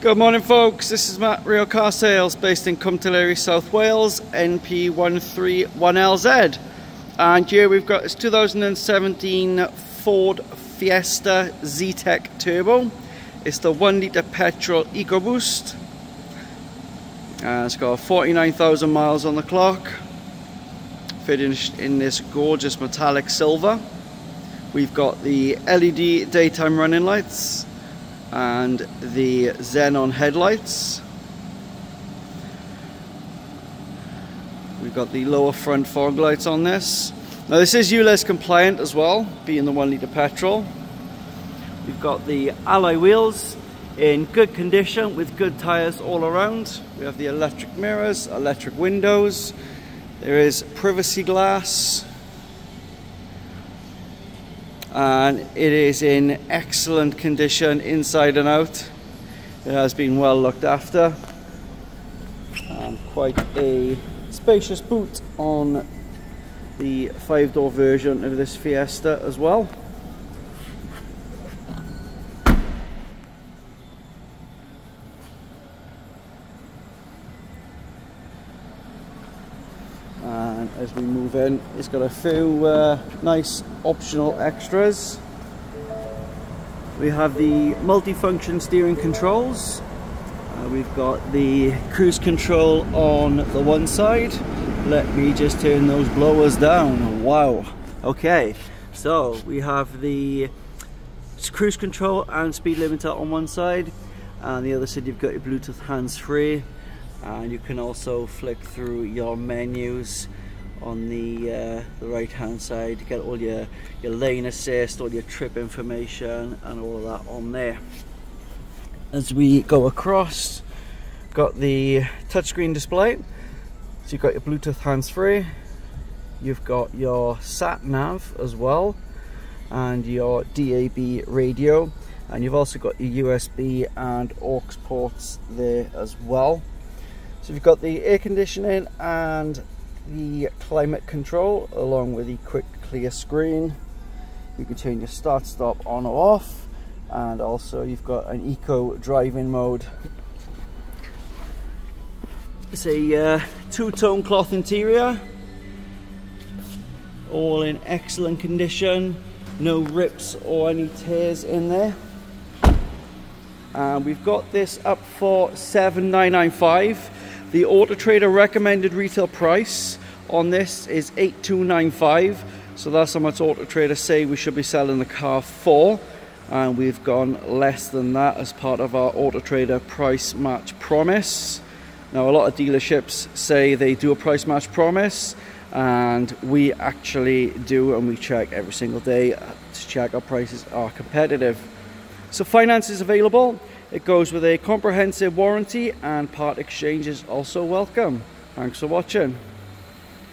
Good morning folks, this is Matt REO Car Sales based in Cwmtillery, South Wales, NP131LZ and here we've got this 2017 Ford Fiesta Zetec Turbo. It's the 1 litre petrol EcoBoost. And it's got 49,000 miles on the clock. Finished in this gorgeous metallic silver. We've got the LED daytime running lights and the xenon headlights. We've got the lower front fog lights on this. Now this is ULEZ compliant as well, being the one litre petrol. We've got the alloy wheels in good condition with good tyres all around. We have the electric mirrors, electric windows. There is privacy glass and it is in excellent condition inside and out. It has been well looked after. And quite a spacious boot on the five door version of this Fiesta as well as we move in. It's got a few uh, nice optional extras. We have the multifunction steering controls. Uh, we've got the cruise control on the one side. Let me just turn those blowers down. Wow. Okay so we have the cruise control and speed limiter on one side. And the other side you've got your Bluetooth hands-free. And you can also flick through your menus on the, uh, the right hand side get all your, your lane assist, all your trip information and all that on there. As we go across, got the touchscreen display, so you've got your Bluetooth hands-free, you've got your sat nav as well and your DAB radio and you've also got your USB and aux ports there as well. So you've got the air conditioning and the climate control along with the quick clear screen. You can turn your start stop on or off. And also you've got an eco driving mode. It's a uh, two-tone cloth interior. All in excellent condition. No rips or any tears in there. And we've got this up for 7995 the Auto Trader recommended retail price on this is 8295 so that's how much Auto Trader say we should be selling the car for and we've gone less than that as part of our Auto Trader price match promise. Now a lot of dealerships say they do a price match promise and we actually do and we check every single day to check our prices are competitive. So finance is available it goes with a comprehensive warranty and part exchange is also welcome. Thanks for watching.